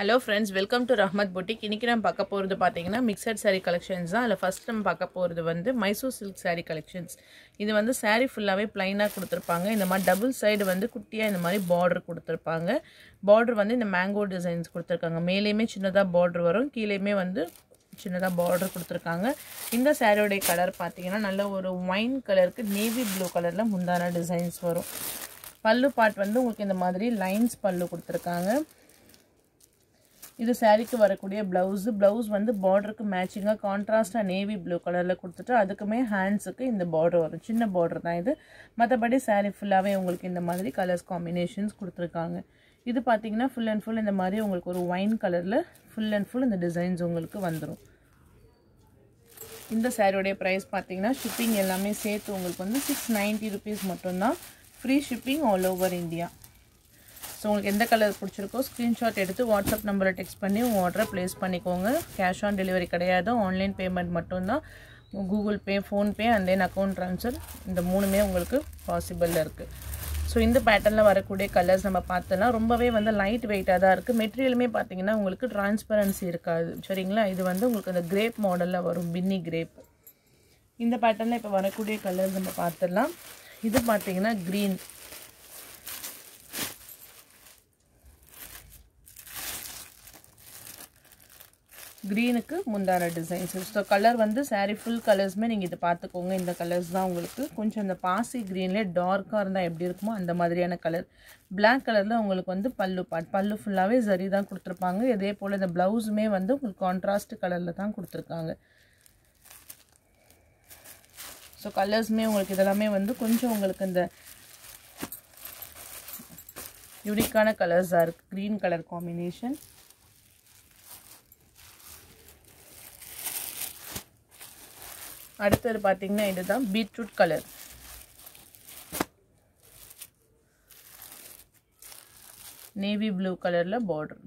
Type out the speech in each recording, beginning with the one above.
Hello friends welcome to Rahmat boutique இன்றைக்கி நம்ம பார்க்க போகிறது பார்த்தீங்கன்னா மிக்சட் சாரீ கலெக்ஷன்ஸ் தான். அதில் ஃபஸ்ட் நம்ம பார்க்க போகிறது வந்து மைசூர் சில்க் சாரீ கலெக்ஷன்ஸ் இது வந்து சாரீ ஃபுல்லாகவே ப்ளைனாக கொடுத்துருப்பாங்க. இந்த மாதிரி டபுள் சைடு வந்து குட்டியாக இந்த மாதிரி பார்டர் கொடுத்துருப்பாங்க. பார்டர் வந்து இந்த மேங்கோ டிசைன்ஸ் கொடுத்துருக்காங்க. மேலேயுமே சின்னதாக பார்டர் வரும். கீழேயுமே வந்து சின்னதாக பார்டர் கொடுத்துருக்காங்க. இந்த சாரியோடைய கலர் பார்த்தீங்கன்னா நல்ல ஒரு ஒயின் கலருக்கு நேவி ப்ளூ கலரில் முந்தான டிசைன்ஸ் வரும். பல்லு பார்ட் வந்து உங்களுக்கு இந்த மாதிரி லைன்ஸ் பல்லு கொடுத்துருக்காங்க. இது சாரீக்கு வரக்கூடிய ப்ளவுஸு ப்ளவுஸ் வந்து பார்டருக்கு மேட்சிங்காக கான்ட்ராஸ்டாக நேவி ப்ளூ கலரில் கொடுத்துட்டு அதுக்குமே ஹேண்ட்ஸுக்கு இந்த பார்டர் வரும். சின்ன பார்டர் தான் இது. மற்றபடி சாரீ ஃபுல்லாகவே உங்களுக்கு இந்த மாதிரி கலர்ஸ் காம்பினேஷன்ஸ் கொடுத்துருக்காங்க. இது பார்த்தீங்கன்னா ஃபுல் அண்ட் ஃபுல் இந்த மாதிரி உங்களுக்கு ஒரு ஒயின் கலரில் ஃபுல் அண்ட் ஃபுல் இந்த டிசைன்ஸ் உங்களுக்கு வந்துடும் இந்த சாரியோடைய ப்ரைஸ் பார்த்தீங்கன்னா ஷிப்பிங் எல்லாமே சேர்த்து உங்களுக்கு வந்து சிக்ஸ் நைன்ட்டி ருபீஸ் மட்டும்தான். Free shipping all over India so உங்களுக்கு எந்த கலர் பிடிச்சிருக்கோ ஸ்க்ரீன்ஷாட் எடுத்து வாட்ஸ்அப் நம்பரை டெக்ஸ்ட் பண்ணி உங்கள் ஆர்டரை ப்ளேஸ் பண்ணிக்கோங்க. கேஷ் ஆன் டெலிவரி கிடையாது. ஆன்லைன் பேமெண்ட் மட்டும்தான். Google Pay PhonePe and then account transfer இந்த மூணுமே உங்களுக்கு பாசிபிளில் இருக்குது ஸோ இந்த பேட்டர்னில் வரக்கூடிய கலர்ஸ் நம்ம பார்த்தோன்னா ரொம்பவே வந்து லைட் வெயிட்டாக தான் இருக்குது மெட்டீரியலுமே பார்த்தீங்கன்னா உங்களுக்கு டிரான்ஸ்பரன்சி இருக்காது. சரிங்களா? இது வந்து உங்களுக்கு அந்த கிரேப் மாடலில் வரும். பின்னி கிரேப் இந்த பேட்டர்னில் இப்போ வரக்கூடிய கலர்ஸ் நம்ம பார்த்துடலாம். இது பார்த்தீங்கன்னா க்ரீன் க்ரீனுக்கு முந்தான டிசைன்ஸ் ஸோ கலர் வந்து சாரீ ஃபுல் கலர்ஸுமே நீங்கள் இது பார்த்துக்கோங்க. இந்த கலர்ஸ் தான் உங்களுக்கு. கொஞ்சம் இந்த பாசி க்ரீன்லேயே டார்க்காக இருந்தால் எப்படி இருக்குமோ அந்த மாதிரியான கலர் பிளாக் கலரில் உங்களுக்கு வந்து பல்லு பாட் பல்லு ஃபுல்லாகவே சரி தான் கொடுத்துருப்பாங்க. இதே போல் இந்த ப்ளவுஸுமே வந்து உங்களுக்கு கான்ட்ராஸ்ட் கலரில் தான் கொடுத்துருக்காங்க. ஸோ கலர்ஸுமே உங்களுக்கு இதெல்லாமே வந்து கொஞ்சம் உங்களுக்கு இந்த யூனிக்கான கலர்ஸாக இருக்குது க்ரீன் கலர் காம்பினேஷன் அடுத்தது பார்த்தீங்கன்னா இதுதான் பீட்ரூட் கலர். நேவி ப்ளூ கலரில் பார்டர்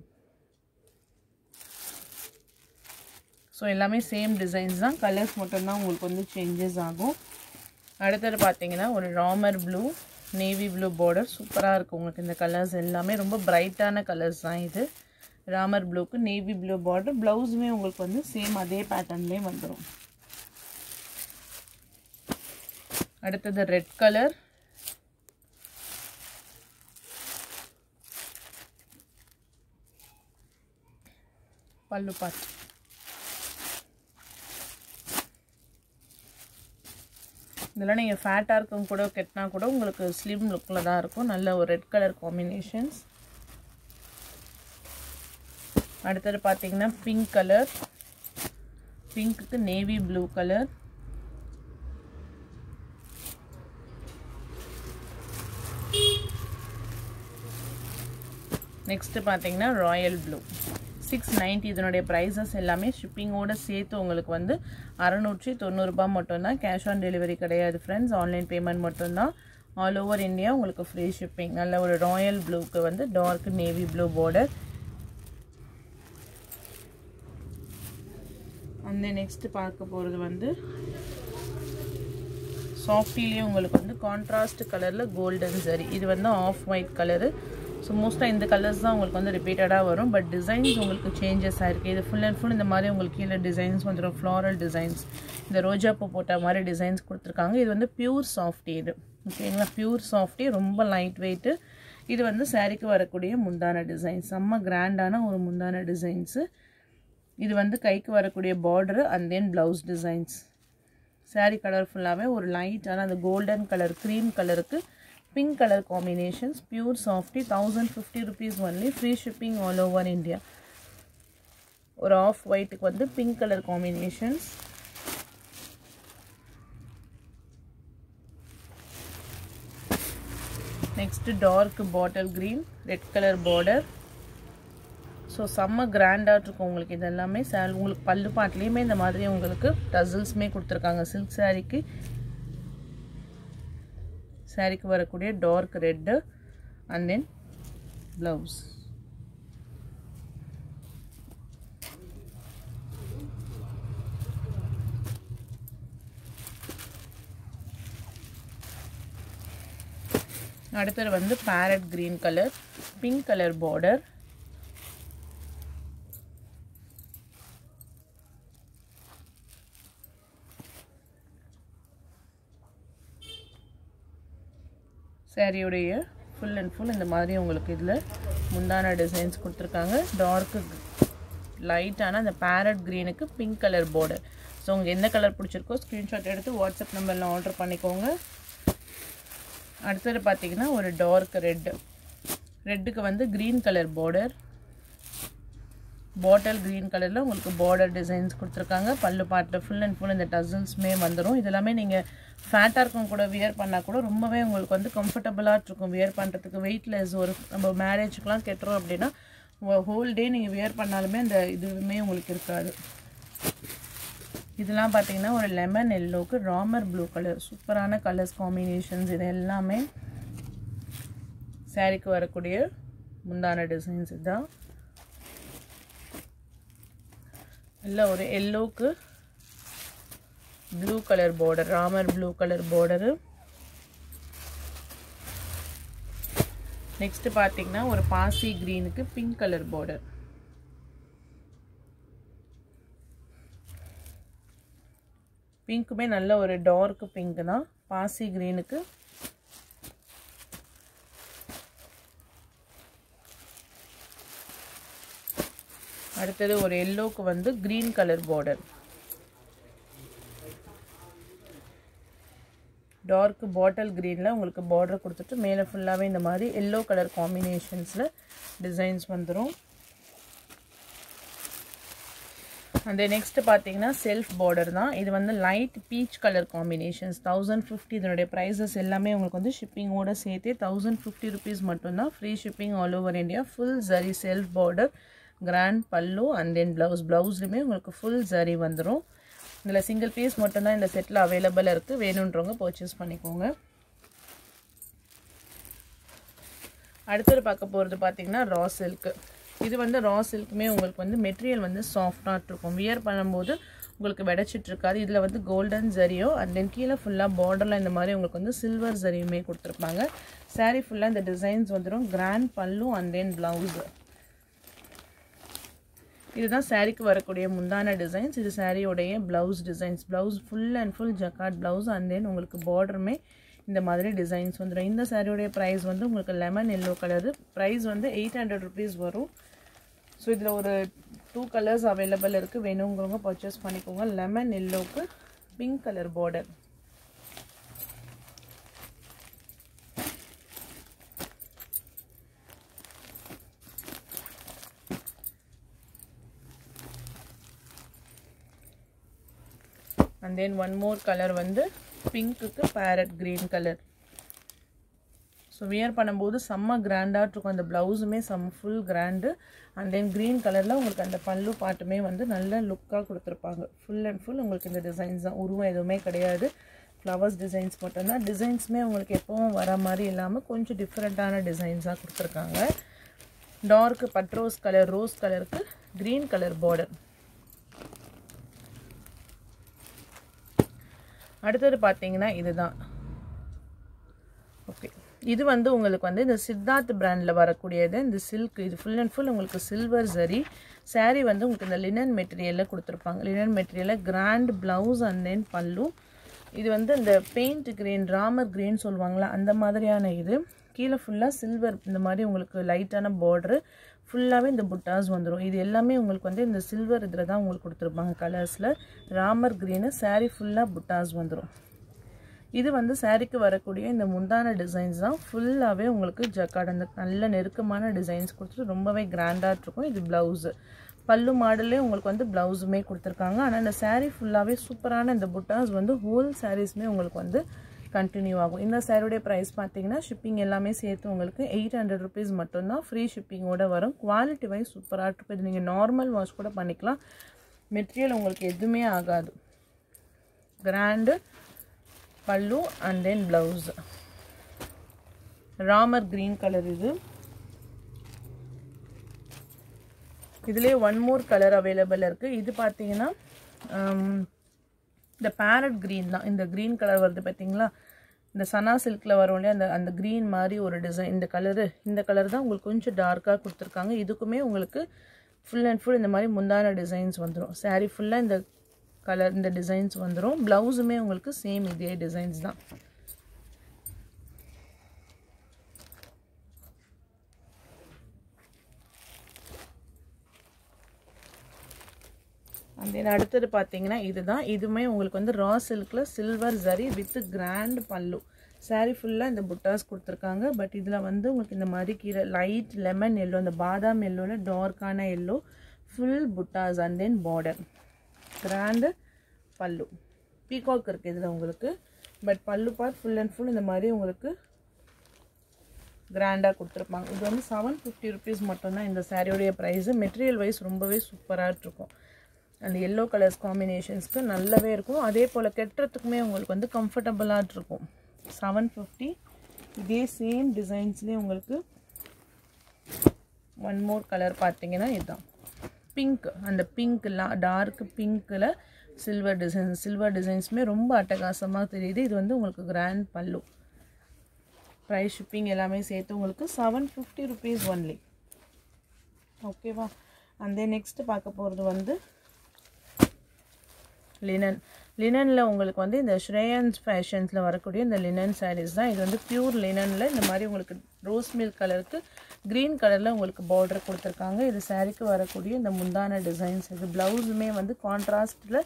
ஸோ எல்லாமே சேம் டிசைன்ஸ் தான். கலர்ஸ் மட்டும்தான் உங்களுக்கு வந்து சேஞ்சஸ் ஆகும். அடுத்தது பார்த்தீங்கன்னா ஒரு Ramar blue navy blue border சூப்பராக இருக்கும் உங்களுக்கு இந்த கலர்ஸ் எல்லாமே. ரொம்ப பிரைட்டான கலர்ஸ் தான் இது. ராமர் ப்ளூக்கு நேவி ப்ளூ பார்டர் ப்ளவுஸுமே உங்களுக்கு வந்து சேம் அதே பேட்டர்ன்லேயே வந்துடும் அடுத்தது ரெட் கலர் பல்லு பாட்டு. இதெல்லாம் நீங்கள் ஃபேட்டாக இருக்கும் கூட கெட்டினா கூட உங்களுக்கு ஸ்லிம் லுக்கில் தான் இருக்கும். நல்ல ஒரு ரெட் கலர் காம்பினேஷன்ஸ் அடுத்தது பார்த்தீங்கன்னா பிங்க் கலர் பிங்க்குக்கு நேவி ப்ளூ கலர் நெக்ஸ்ட்டு பார்த்தீங்கன்னா ராயல் ப்ளூ சிக்ஸ் நைன்ட்டி இதனுடைய ப்ரைஸஸ் எல்லாமே ஷிப்பிங்கோடு சேர்த்து உங்களுக்கு வந்து அறநூற்றி தொண்ணூறுரூபா மட்டும்தான். கேஷ் ஆன் டெலிவரி கிடையாது ஃப்ரெண்ட்ஸ் ஆன்லைன் பேமெண்ட் மட்டும்தான். ஆல் ஓவர் இந்தியா உங்களுக்கு ஃப்ரீ ஷிப்பிங் நல்ல ஒரு ராயல் ப்ளூக்கு வந்து டார்க் நேவி ப்ளூ பார்டர் அந்த நெக்ஸ்ட்டு பார்க்க போகிறது வந்து சாஃப்டிலேயே உங்களுக்கு வந்து கான்ட்ராஸ்ட் கலரில் கோல்டன் சரி இது வந்து ஆஃப் ஒயிட் கலரு ஸோ மோஸ்ட்டாக இந்த கலர்ஸ் தான் உங்களுக்கு வந்து ரிப்பீட்டடாக வரும். பட் டிசைன்ஸ் உங்களுக்கு சேஞ்சஸ் ஆகிருக்கு இது ஃபுல் அண்ட் ஃபுல் இந்த மாதிரி உங்களுக்கு கீழே டிசைன்ஸ் வந்துடும் ஃப்ளாரல் டிசைன்ஸ் இந்த ரோஜா பூ போட்ட மாதிரி டிசைன்ஸ் கொடுத்துருக்காங்க. இது வந்து பியூர் சாஃப்டி இது. ஓகேங்களா பியூர் சாஃப்டி ரொம்ப லைட் வெயிட்டு இது வந்து சாரீக்கு வரக்கூடிய முந்தான டிசைன்ஸ் செம்ம கிராண்டான ஒரு முந்தான டிசைன்ஸு இது வந்து கைக்கு வரக்கூடிய border and then blouse designs sari colour ஃபுல்லாகவே ஒரு லைட்டான அந்த கோல்டன் கலர் க்ரீம் கலருக்கு pink colour combinations pure softy thousand fifty rupees only free shipping all over India ஒரு ஆஃப் ஒயிட்டுக்கு வந்து pink colour combinations next dark bottle green red colour border so செம்ம கிராண்டாக இருக்கும் உங்களுக்கு இது எல்லாமே சேல் உங்களுக்கு பல்லு பாட்டிலையுமே இந்த மாதிரி உங்களுக்கு டசல்ஸுமே கொடுத்துருக்காங்க. சில்க் சாரீக்கு சாரீக்கு வரக்கூடிய dark red and then blouse அடுத்தது வந்து parrot green colour pink colour border சாரியுடைய ஃபுல் அண்ட் ஃபுல் இந்த மாதிரி உங்களுக்கு இதில் முந்தான டிசைன்ஸ் கொடுத்துருக்காங்க. டார்க்கு லைட்டான அந்த பேரட் க்ரீனுக்கு பிங்க் கலர் போர்டு ஸோ உங்களுக்கு எந்த கலர் பிடிச்சிருக்கோ ஸ்க்ரீன்ஷாட் எடுத்து வாட்ஸ்அப் நம்பரில் ஆர்டர் பண்ணிக்கோங்க. அடுத்தது பார்த்தீங்கன்னா ஒரு டார்க் ரெட்டு ரெட்டுக்கு வந்து green colour border bottle green கலரில் உங்களுக்கு பார்டர் டிசைன்ஸ் கொடுத்துருக்காங்க. பல்லு பாட்டில் ஃபுல் அண்ட் ஃபுல் இந்த டசல்ஸ்மே வந்துடும் இதெல்லாமே நீங்கள் ஃபேட்டாக இருக்கும் கூட வியர் பண்ணால் கூட ரொம்பவே உங்களுக்கு வந்து கம்ஃபர்டபுளாக இருக்கும். வியர் பண்ணுறதுக்கு வெயிட்லெஸ் ஒரு நம்ம மேரேஜுக்கெலாம் கெட்டுறோம் அப்படின்னா ஹோல் டே நீங்கள் வியர் பண்ணாலுமே அந்த இதுவுமே உங்களுக்கு இருக்காது. இதெல்லாம் பார்த்தீங்கன்னா ஒரு லெமன் எல்லோக்கு ராமர் ப்ளூ கலர் சூப்பரான கலர்ஸ் காம்பினேஷன்ஸ் இது எல்லாமே சாரிக்கு வரக்கூடிய முந்தான டிசைன்ஸ் இதுதான். இல்லை ஒரு எல்லோக்கு blue colour border Ramar blue colour border next பார்த்தீங்கன்னா ஒரு பாசி க்ரீனுக்கு பிங்க் கலர் பார்டர் பிங்க்குமே நல்ல ஒரு டார்க் பிங்க் தான் பாசி க்ரீனுக்கு அடுத்தது ஒரு எல்லோக்கு வந்து green colour border dark bottle க்ரீனில் உங்களுக்கு பார்டர் கொடுத்துட்டு மேலே ஃபுல்லாகவே இந்த மாதிரி எல்லோ கலர் காம்பினேஷன்ஸில் டிசைன்ஸ் வந்துடும் அந்த நெக்ஸ்ட் பார்த்தீங்கன்னா செல்ஃப் பார்டர் தான். இது வந்து light peach colour combinations thousand fifty இதனுடைய ப்ரைஸஸ் எல்லாமே உங்களுக்கு வந்து ஷிப்பிங்கோட சேர்த்தே தௌசண்ட் ஃபிஃப்டி ருபீஸ் மட்டும்தான். Free shipping all over India full zari self border grand pallu and then blouse ப்ளவுஸ்லையுமே உங்களுக்கு ஃபுல் ஜரி வந்துடும் இதில் சிங்கிள் பீஸ் மட்டும்தான் இந்த செட்டில் அவைலபிளாக இருக்குது வேணுன்றவங்க பர்ச்சேஸ் பண்ணிக்கோங்க. அடுத்தது பார்க்க போகிறது பார்த்திங்கன்னா ரா சில்க்கு இது வந்து ரா சில்க்குமே உங்களுக்கு வந்து மெட்டீரியல் வந்து சாஃப்டாக இருக்கும். வியர் பண்ணும்போது உங்களுக்கு வெடைச்சிட்டு இருக்காது. இதில் வந்து கோல்டன் ஜரியோ அண்ட் தென் கீழே ஃபுல்லாக பார்டரில் இந்த மாதிரி உங்களுக்கு வந்து சில்வர் ஜரியுமே கொடுத்துருப்பாங்க. சாரீ ஃபுல்லாக இந்த டிசைன்ஸ் வந்துடும் கிராண்ட் பல்லு அண்ட் தென் ப்ளவுஸு இதுதான் சாரீக்கு வரக்கூடிய முந்தான டிசைன்ஸ் இது சாரியோடைய blouse designs blouse full and full jacquard blouse and then உங்களுக்கு பார்டருமே இந்த மாதிரி டிசைன்ஸ் வந்துடும் இந்த சாரியோடைய ப்ரைஸ் வந்து உங்களுக்கு லெமன் எல்லோ கலரு ப்ரைஸ் வந்து எயிட் ஹண்ட்ரட் ருபீஸ் வரும். ஸோ இதில் ஒரு டூ கலர்ஸ் அவைலபிள் இருக்குது வேணுங்கிறவங்க பர்ச்சேஸ் பண்ணிக்கோங்க. Lemon எல்லோவுக்கு pink colour border and then one more colour வந்து பிங்க்குக்கு parrot green colour so wear பண்ணும்போது செம்ம கிராண்டாக இருக்கும். அந்த ப்ளவுஸுமே செம் full grand and then green கலரில் உங்களுக்கு அந்த பல்லு பாட்டுமே வந்து நல்ல லுக்காக கொடுத்துருப்பாங்க. ஃபுல் அண்ட் ஃபுல் உங்களுக்கு இந்த டிசைன்ஸ் தான். உருவம் எதுவுமே கிடையாது. ஃப்ளவர்ஸ் டிசைன்ஸ் மட்டும்தான். டிசைன்ஸுமே உங்களுக்கு எப்போவும் வர மாதிரி இல்லாமல் கொஞ்சம் டிஃப்ரெண்ட்டான டிசைன்ஸாக கொடுத்துருக்காங்க. டார்க் பட்ரோஸ் கலர் ரோஸ் கலருக்கு க்ரீன் கலர் பார்டர் அடுத்தது பார்த்தீங்கன்னா இதுதான். ஓகே இது வந்து உங்களுக்கு வந்து இந்த சித்தார்த் பிராண்டில் வரக்கூடியது. இந்த சில்க் இது ஃபுல் அண்ட் ஃபுல் உங்களுக்கு சில்வர் சரி சாரீ வந்து உங்களுக்கு இந்த லினன் மெட்டீரியலில் கொடுத்துருப்பாங்க. லினன் மெட்டீரியலில் கிராண்ட் ப்ளவுஸ் அண்ட் தென் பல்லு இது வந்து இந்த பெயிண்ட் கிரீன் ராமர் கிரீன் சொல்லுவாங்களா அந்த மாதிரியான இது. கீழே ஃபுல்லாக சில்வர் இந்த மாதிரி உங்களுக்கு லைட்டான பார்டரு ஃபுல்லாகவே இந்த புட்டாஸ் வந்துடும் இது எல்லாமே உங்களுக்கு வந்து இந்த சில்வர் இதில் தான் உங்களுக்கு கொடுத்துருப்பாங்க கலர்ஸில் ராமர் க்ரீனு சாரீ ஃபுல்லாக புட்டாஸ் வந்துடும் இது வந்து சாரீக்கு வரக்கூடிய இந்த முந்தான டிசைன்ஸ் தான் ஃபுல்லாகவே உங்களுக்கு ஜக்காட் அந்த நல்ல நெருக்கமான டிசைன்ஸ் கொடுத்துட்டு ரொம்பவே கிராண்டாக இருக்கும். இது ப்ளவுஸு பல்லு மாடல்லே உங்களுக்கு வந்து ப்ளவுஸுமே கொடுத்துருக்காங்க. ஆனால் இந்த சாரீ ஃபுல்லாகவே சூப்பரான இந்த புட்டாஸ் வந்து ஹோல் சாரீஸுமே உங்களுக்கு வந்து கண்டினியூ ஆகும். இந்த சாரோடைய ப்ரைஸ் பார்த்தீங்கன்னா ஷிப்பிங் எல்லாமே சேர்த்து உங்களுக்கு எயிட் ஹண்ட்ரட் ருபீஸ் மட்டும்தான் ஃப்ரீ ஷிப்பிங்கோட வரும். குவாலிட்டி வைஸ் சூப்பராக இருக்கும். இது நீங்கள் நார்மல் வாஷ் கூட பண்ணிக்கலாம். மெட்டீரியல் உங்களுக்கு எதுவுமே ஆகாது. Grand pallu and then blouse Ramar green colour இது. இதுலேயே ஒன் மோர் கலர் அவைலபிள் இருக்குது இது பார்த்தீங்கன்னா um, இந்த பேரட் க்ரீன் தான். இந்த க்ரீன் கலர் வருது பார்த்தீங்களா இந்த சனா சில்கில் வரும் இல்லையா? அந்த அந்த க்ரீன் மாதிரி ஒரு டிசைன் இந்த கலரு இந்த கலர் தான் உங்களுக்கு கொஞ்சம் டார்க்காக கொடுத்துருக்காங்க. இதுக்குமே உங்களுக்கு ஃபுல் அண்ட் ஃபுல் இந்த மாதிரி முந்தான டிசைன்ஸ் வந்துடும் சாரீ ஃபுல்லாக இந்த கலர் இந்த டிசைன்ஸ் வந்துடும் ப்ளவுஸுமே உங்களுக்கு சேம் இதே டிசைன்ஸ் தான். அண்ட் தென் அடுத்தது பார்த்தீங்கன்னா இதுதான். இதுவுமே உங்களுக்கு வந்து raw சில்கில் silver zari with grand pallu sari ஃபுல்லாக இந்த புட்டாஸ் கொடுத்துருக்காங்க. பட் இதில் வந்து உங்களுக்கு இந்த மாதிரி கீரை லைட் லெமன் எல்லோ இந்த பாதாம் எல்லோவில் டார்க்கான yellow full buttas and then border grand pallu peacock இருக்குது இதில் உங்களுக்கு. பட் பல்லு பார்ட் ஃபுல் அண்ட் ஃபுல் இந்த மாதிரி உங்களுக்கு கிராண்டாக கொடுத்துருப்பாங்க. இது வந்து செவன் ஃபிஃப்டி ருபீஸ் மட்டும்தான் இந்த சாரியோடைய ப்ரைஸு மெட்டீரியல் வைஸ் ரொம்பவே சூப்பராக இருக்கும் அந்த எல்லோ கலர்ஸ் காம்பினேஷன்ஸ்க்கு நல்லாவே இருக்கும். அதே போல் கெட்டுறதுக்குமே உங்களுக்கு வந்து கம்ஃபர்டபுளாக இருக்கும். செவன் ஃபிஃப்டி இதே சேம் டிசைன்ஸ்லேயே உங்களுக்கு ஒன் மோர் கலர் பார்த்தீங்கன்னா இதுதான். பிங்க் அந்த பிங்க்லாம் டார்க் பிங்க்கில் சில்வர் டிசைன்ஸ் சில்வர் டிசைன்ஸுமே ரொம்ப அட்டகாசமாக தெரியுது. இது வந்து உங்களுக்கு கிராண்ட் பல்லு. ப்ரைஸ் ஷிப்பிங் எல்லாமே சேர்த்து உங்களுக்கு செவன் ஃபிஃப்டி ருபீஸ் ஒன்லி ஓகேவா அந்த நெக்ஸ்ட்டு பார்க்க போகிறது வந்து லினன் லினனில் உங்களுக்கு வந்து இந்த ஸ்ரேயன்ஸ் ஃபேஷன்ஸில் வரக்கூடிய இந்த லினன் சாரீஸ் தான். இது வந்து பியூர் லினனில் இந்த மாதிரி உங்களுக்கு ரோஸ் மில்க் கலருக்கு க்ரீன் கலரில் உங்களுக்கு பார்டர் கொடுத்துருக்காங்க. இது சாரீக்கு வரக்கூடிய இந்த முந்தான டிசைன்ஸ் இது ப்ளவுஸுமே வந்து கான்ட்ராஸ்ட்டில்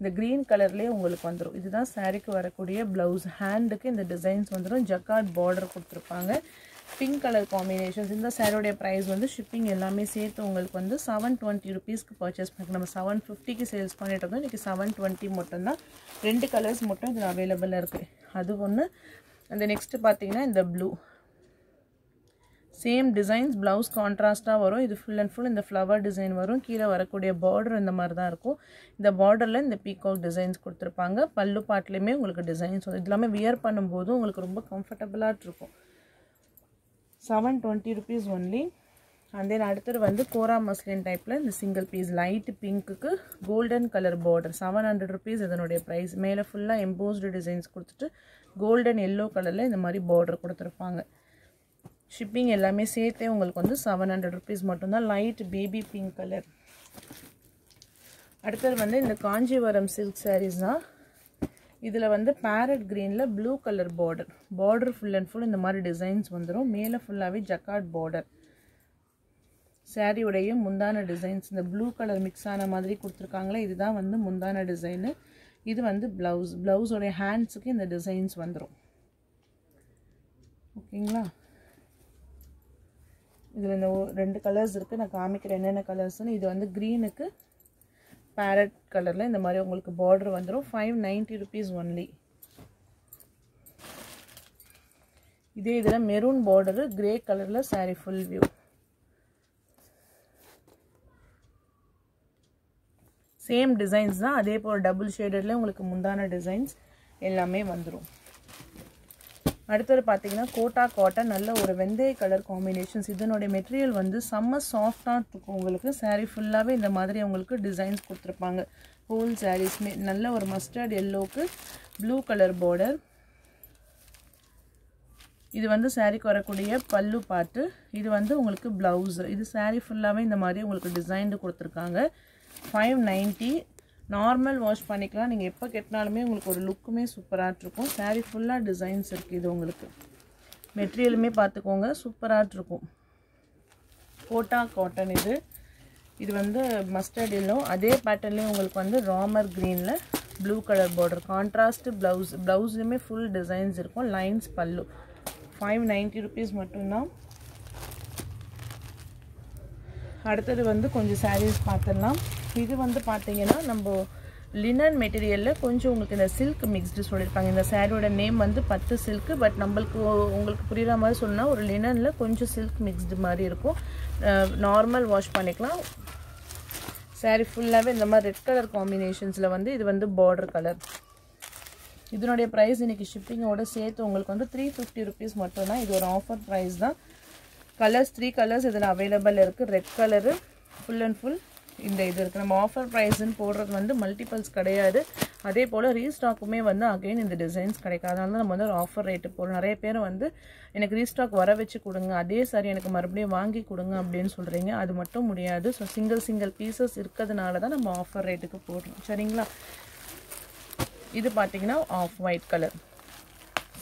இந்த க்ரீன் கலர்லேயே உங்களுக்கு வந்துடும் இதுதான் சாரீக்கு வரக்கூடிய ப்ளவுஸ் ஹேண்டுக்கு இந்த டிசைன்ஸ் வந்துடும் ஜக்கார்ட் பார்டர் கொடுத்துருப்பாங்க. பிங்க் கலர் காம்பினேஷன்ஸ் இந்த சாரியோடைய ப்ரைஸ் வந்து ஷிப்பிங் எல்லாமே சேர்த்து உங்களுக்கு வந்து செவன் டுவெண்ட்டி ருபீஸ்க்கு பர்ச்சேஸ் பண்ணி நம்ம செவன் ஃபிஃப்டிக்கு சேல்ஸ் பண்ணிட்டு இருந்தோம் இன்றைக்கி செவன் டுவெண்ட்டி மட்டும்தான். ரெண்டு கலர்ஸ் மட்டும் இதில் அவைலபிளாக இருக்குது அது ஒன்று அந்த நெக்ஸ்ட்டு பார்த்தீங்கன்னா இந்த ப்ளூ சேம் டிசைன்ஸ் ப்ளவுஸ் கான்ட்ராஸ்ட்டாக வரும். இது ஃபுல் அண்ட் ஃபுல் இந்த ஃப்ளவர் டிசைன் வரும். கீழே வரக்கூடிய பார்டர் இந்த மாதிரி தான் இருக்கும். இந்த பார்டரில் இந்த பீகாக் டிசைன்ஸ் கொடுத்துருப்பாங்க. பல்லு பாட்டிலையுமே உங்களுக்கு டிசைன்ஸ் வரும். இது எல்லாமே வியர் பண்ணும்போது உங்களுக்கு ரொம்ப கம்ஃபர்டபுளாக இருக்கும். Seven twenty rupees only. And then அடுத்தது வந்து கோரா மஸ்லின் டைப்பில் இந்த single piece light பிங்க்குக்கு golden colour border seven hundred rupees இதனுடைய ப்ரைஸ் மேலே ஃபுல்லாக எம்போஸ்டு டிசைன்ஸ் கொடுத்துட்டு கோல்டன் எல்லோ கலரில் இந்த மாதிரி பார்டர் கொடுத்துருப்பாங்க. ஷிப்பிங் எல்லாமே சேர்த்தே உங்களுக்கு வந்து செவன் ஹண்ட்ரட் ருபீஸ் மட்டும்தான். லைட் பேபி பிங்க் கலர் அடுத்தது வந்து இந்த காஞ்சிவரம் சில்க் சாரீஸ் தான் இதில் வந்து பேரட் க்ரீனில் blue colour border border full and full இந்த மாதிரி டிசைன்ஸ் வந்துடும் மேலே ஃபுல்லாகவே ஜக்கார்ட் பார்டர் சாரியுடைய முந்தான டிசைன்ஸ் இந்த ப்ளூ கலர் மிக்ஸ் ஆன மாதிரி கொடுத்துருக்காங்களே இதுதான் வந்து முந்தான டிசைனு இது வந்து ப்ளவுஸ் ப்ளவுஸோடைய ஹேண்ட்ஸுக்கு இந்த டிசைன்ஸ் வந்துடும் ஓகேங்களா? இதில் இந்த ரெண்டு கலர்ஸ் இருக்குது நான் காமிக்கிறேன் என்னென்ன கலர்ஸ்னு இது வந்து க்ரீனுக்கு பேரட் கலரில் இந்த மாதிரி உங்களுக்கு பார்டர் வந்துடும் ஃபைவ் நைன்ட்டி ருபீஸ் ஒன்லி இதே இதில் மெரூன் பார்டரு கிரே கலரில் sari full view same designs தான். அதே போல் டபுள் ஷேடடில் உங்களுக்கு முந்தான டிசைன்ஸ் எல்லாமே வந்துடும் அடுத்தது பார்த்தீங்கன்னா கோட்டா காட்டன் நல்ல ஒரு வெந்தய கலர் காம்பினேஷன்ஸ் இதனுடைய மெட்டீரியல் வந்து செம்ம சாஃப்டாக இருக்கும். உங்களுக்கு சாரீ ஃபுல்லாகவே இந்த மாதிரி உங்களுக்கு டிசைன்ஸ் கொடுத்துருப்பாங்க. ஹோல் சாரீஸ்மே நல்ல ஒரு மஸ்டர்ட் எல்லோவுக்கு ப்ளூ கலர் பார்டர் இது வந்து சாரீக்கு வரக்கூடிய பல்லு பாட்டு. இது வந்து உங்களுக்கு ப்ளவுஸு இது சாரீ ஃபுல்லாகவே இந்த மாதிரி உங்களுக்கு டிசைன்டு கொடுத்துருக்காங்க. ஃபைவ் நைன்ட்டி நார்மல் வாஷ் பண்ணிக்கலாம். நீங்கள் எப்போ கெட்டினாலுமே உங்களுக்கு ஒரு லுக்குமே சூப்பராக இருக்கும். சாரீ ஃபுல்லாக டிசைன்ஸ் இருக்குது இது உங்களுக்கு. மெட்டீரியலுமே பார்த்துக்கோங்க சூப்பராக இருக்கும். கோட்டா காட்டன் இது. இது வந்து மஸ்டர்ட் எல்லோ அதே பேட்டர்ன்லேயும் உங்களுக்கு வந்து ராமர் க்ரீனில் blue colour border contrast blouse ப்ளவுஸ்லேயுமே full designs இருக்கும். லைன்ஸ் பல்லு. ஃபைவ் நைன்ட்டி ருபீஸ் மட்டும்தான். அடுத்தது வந்து கொஞ்சம் சாரீஸ் பார்த்துடலாம் இது வந்து பார்த்தீங்கன்னா நம்ம லினன் மெட்டீரியலில் கொஞ்சம் உங்களுக்கு இந்த சில்க் மிக்ஸ்டு சொல்லியிருப்பாங்க இந்த சாரியோட நேம் வந்து பத்து சில்க்கு பட் நம்மளுக்கு உங்களுக்கு புரியுற மாதிரி சொன்னால் ஒரு லினனில் கொஞ்சம் சில்க் மிக்ஸ்டு மாதிரி இருக்கும். நார்மல் வாஷ் பண்ணிக்கலாம். சாரீ ஃபுல்லாகவே இந்த மாதிரி ரெட் கலர் காம்பினேஷன்ஸில் வந்து இது வந்து பார்டர் கலர் இதனுடைய ப்ரைஸ் இன்றைக்கி ஷிப்பிங்கோட சேர்த்து உங்களுக்கு வந்து த்ரீ ஃபிஃப்டி ருபீஸ் மட்டும்தான். இது ஒரு ஆஃபர் ப்ரைஸ் தான். கலர்ஸ் த்ரீ கலர்ஸ் இதில் அவைலபிள் இருக்குது red colour full and full இந்த இது இருக்குது நம்ம ஆஃபர் ப்ரைஸ்ன்னு போடுறது வந்து மல்டிபிள்ஸ் கிடையாது. அதே போல் ரீஸ்டாக்குமே வந்து அகைன் இந்த டிசைன்ஸ் கிடைக்காது அதனால தான் நம்ம வந்து ஒரு ஆஃபர் ரேட்டு போடுறோம். நிறைய பேர் வந்து எனக்கு ரீஸ்டாக் வர வச்சு கொடுங்க அதே சாரி எனக்கு மறுபடியும் வாங்கி கொடுங்க அப்படின்னு சொல்கிறீங்க அது மட்டும் முடியாது. ஸோ சிங்கிள் சிங்கிள் பீசஸ் இருக்கிறதுனால தான் நம்ம ஆஃபர் ரேட்டுக்கு போடுறோம். சரிங்களா? இது பார்த்தீங்கன்னா off white colour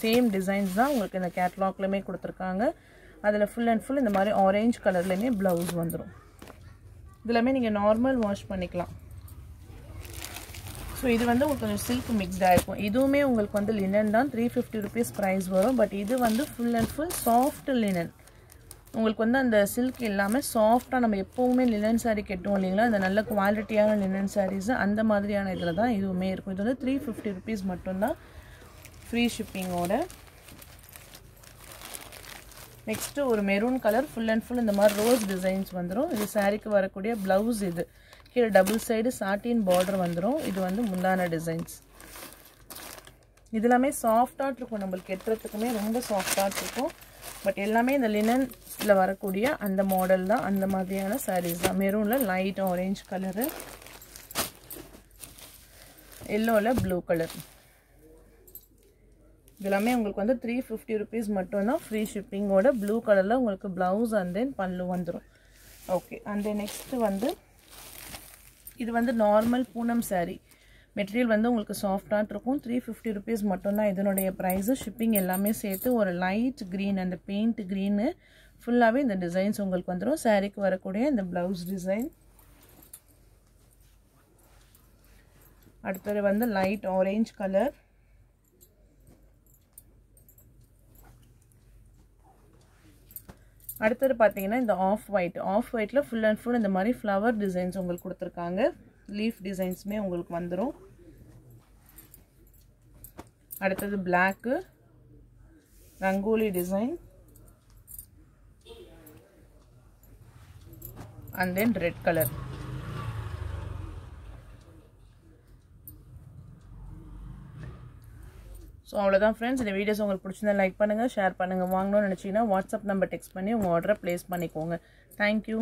same designs தான் உங்களுக்கு இந்த கேட்லாக்லையுமே கொடுத்துருக்காங்க. அதில் ஃபுல் அண்ட் ஃபுல் இந்த மாதிரி ஆரேஞ்ச் கலர்லேயுமே ப்ளவுஸ் வந்துடும் இதெல்லாமே நீங்கள் நார்மல் வாஷ் பண்ணிக்கலாம். ஸோ இது வந்து உங்களுக்கு கொஞ்சம் சில்க் மிக்ஸ்டாக இருக்கும். இதுவுமே உங்களுக்கு வந்து லினன் தான். த்ரீ ஃபிஃப்டி ருபீஸ் ப்ரைஸ் வரும். பட் இது வந்து full and full soft linen உங்களுக்கு வந்து அந்த சில்க் இல்லாமல் சாஃப்டாக நம்ம எப்போவுமே லினன் சாரீ கெட்டோம் இல்லைங்களா? அந்த நல்ல குவாலிட்டியான லினன் சாரீஸ் அந்த மாதிரியான இதில் தான் இதுவுமே இருக்கும். இது வந்து த்ரீ ஃபிஃப்டி ருபீஸ் மட்டும்தான் ஃப்ரீ ஷிப்பிங்கோட நெக்ஸ்ட்டு ஒரு maroon colour full and full இந்த மாதிரி ரோஸ் டிசைன்ஸ் வந்துடும் இது சாரீக்கு வரக்கூடிய ப்ளவுஸ் இது. கீழே டபுள் சைடு சாட்டின் பார்டர் வந்துடும் இது வந்து முந்தான டிசைன்ஸ் இது எல்லாமே சாஃப்டாக இருக்கும். நம்மளுக்கு கெட்டுறதுக்குமே ரொம்ப சாஃப்டாக இருக்கும். பட் எல்லாமே இந்த லினன்ஸில் வரக்கூடிய அந்த மாடல் தான். அந்த மாதிரியான சாரீஸ் தான். மெரூனில் லைட் ஆரேஞ்ச் கலரு எல்லோவில் ப்ளூ கலர் இதெல்லாமே உங்களுக்கு வந்து த்ரீ ஃபிஃப்டி ருபீஸ் மட்டும்தான் ஃப்ரீ ஷிப்பிங்கோட ப்ளூ கலரில் உங்களுக்கு ப்ளவுஸ் அண்ட் தென் பல்லு வந்துடும் ஓகே அண்ட் தென் நெக்ஸ்ட்டு வந்து இது வந்து நார்மல் பூனம் சாரீ மெட்டீரியல் வந்து உங்களுக்கு சாஃப்டாக இருக்கும். த்ரீ ஃபிஃப்டி ருபீஸ் மட்டும்தான் இதனுடைய ப்ரைஸு ஷிப்பிங் எல்லாமே சேர்த்து ஒரு லைட் க்ரீன் அந்த பெயிண்ட் க்ரீனு ஃபுல்லாகவே இந்த டிசைன்ஸ் உங்களுக்கு வந்துடும் சாரீக்கு வரக்கூடிய இந்த ப்ளவுஸ் டிசைன் அடுத்தது வந்து லைட் ஆரேஞ்ச் கலர் அடுத்தது பார்த்தீங்கன்னா இந்த ஆஃப் ஒயிட் ஆஃப் ஒயிட்டில் ஃபுல் அண்ட் ஃபுல் இந்த மாதிரி ஃப்ளவர் டிசைன்ஸ் உங்களுக்கு கொடுத்துருக்காங்க. லீஃப் டிசைன்ஸுமே உங்களுக்கு வந்துடும் அடுத்தது black rangoli design and then red colour so அவ்வளோதான் ஃப்ரெண்ட்ஸ் இந்த வீடியோஸ் உங்களுக்கு பிடிச்சிருந்தா லைக் பண்ணுங்கள் ஷேர் பண்ணுங்கள் வாங்கணும்னு நினச்சிங்கன்னா வாட்ஸ்அப் நம்பர் டெக்ஸ்ட் பண்ணி உங்கள் ஆர்டரை ப்ளேஸ் பண்ணிக்கோங்க. தேங்க்யூ